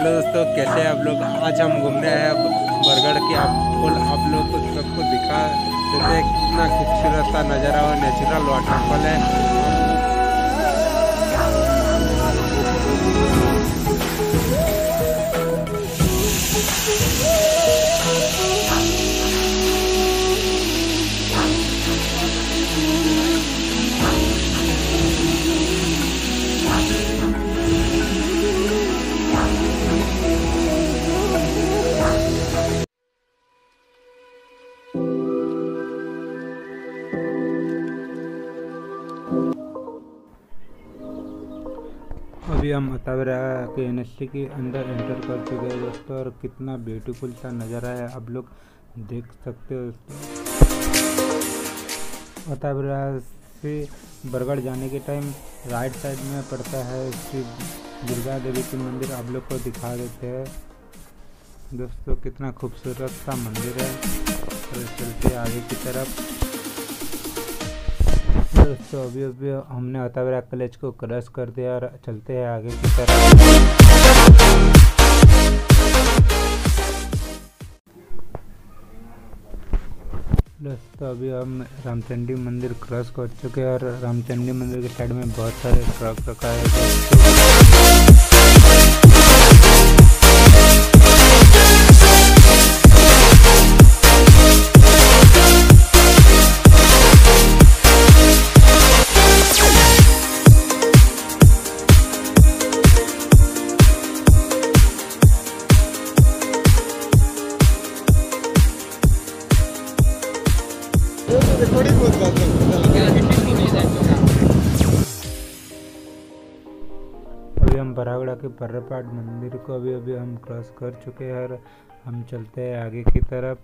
Hello दोस्तों, कैसे हैं आप लोग? आज हम घूमने आए हैं बरगढ़ के। फुल आप लोग को सबको दिखा देते हैं कितना खूबसूरत सा नज़ारा और नेचुरल वाटरफॉल है। अभी हम अतावरा के एन के अंदर एंटर कर चुके हैं दोस्तों, और कितना ब्यूटीफुल सा नज़ारा है, आप लोग देख सकते हो दोस्तों अतावरा से बरगढ़ जाने के टाइम राइट साइड में पड़ता है श्री दुर्गा देवी की मंदिर, आप लोग को दिखा देते हैं। दोस्तों, कितना खूबसूरत सा मंदिर है। और चलते आगे की तरफ़ दोस्तों अभी अभी हमने अतावरा कॉलेज को क्रॉस कर दिया और चलते हैं आगे की तरफ़। दोस्तों अभी हम रामचंडी मंदिर क्रॉस कर चुके हैं और रामचंडी मंदिर के साइड में बहुत सारे ट्रक रखा है। हम बरागड़ा के पर्रपाट मंदिर को अभी अभी हम क्रॉस कर चुके हैं और हम चलते हैं आगे की तरफ़।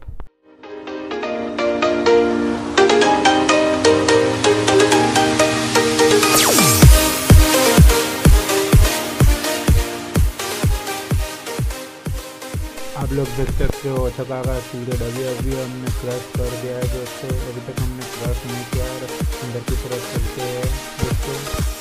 आप लोग देख सकते हो छपा का पीरियड अभी अभी हमने क्रॉस कर दिया है, दोस्तों। अभी तक हमने क्रॉस नहीं किया और अंदर की तरफ़ चलते हैं, दोस्तों।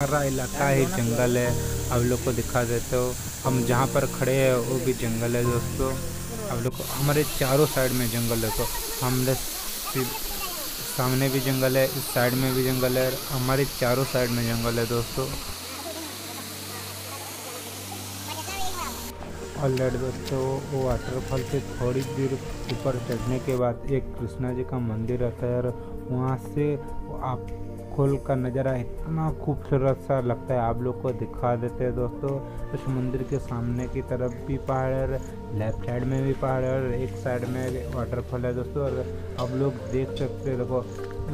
हमारा इलाका ही जंगल है। आप लोग को दिखा देते हो। हम जहाँ पर खड़े हैं, वो भी जंगल है दोस्तों। आप लोग को, हमारे चारों साइड में जंगल है। तो हमने सामने भी जंगल है, इस साइड में भी जंगल है हमारे चारों साइड में जंगल है दोस्तों। ऑलरेडी दोस्तों, वो वाटरफॉल से थोड़ी देर ऊपर चढ़ने के बाद एक कृष्णा जी का मंदिर रहता है, और वहाँ से आप खोल का नज़ारा इतना खूबसूरत सा लगता है। आप लोग को दिखा देते हैं दोस्तों उस मंदिर के सामने की तरफ़ भी पहाड़ है, लेफ़्ट साइड में भी पहाड़ है और एक साइड में वाटरफॉल है दोस्तों। और आप लोग देख सकते हैं, देखो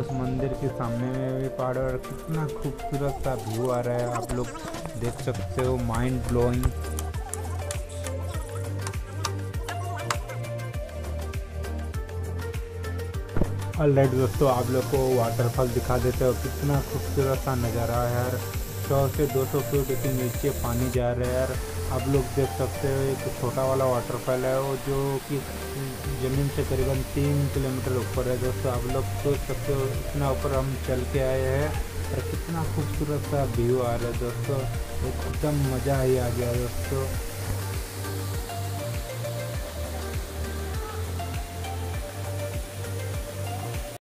उस मंदिर के सामने में भी पहाड़ और कितना खूबसूरत सा व्यू आ रहा है। आप लोग देख सकते हो माइंड ब्लोइंग ऑलराइट दोस्तों, आप लोग को वाटरफॉल दिखा देते हो कितना खूबसूरत सा नज़ारा है यार। सौ से दो सौ फीट के नीचे पानी जा रहा है यार। आप लोग देख सकते हो, एक छोटा वाला वाटरफॉल है वो जो कि ज़मीन से करीबन तीन किलोमीटर ऊपर है दोस्तों। आप लोग सोच सकते हो, इतना ऊपर हम चल के आए हैं और कितना खूबसूरत सा व्यू आ रहा है दोस्तों। एकदम मज़ा ही आ गया दोस्तों।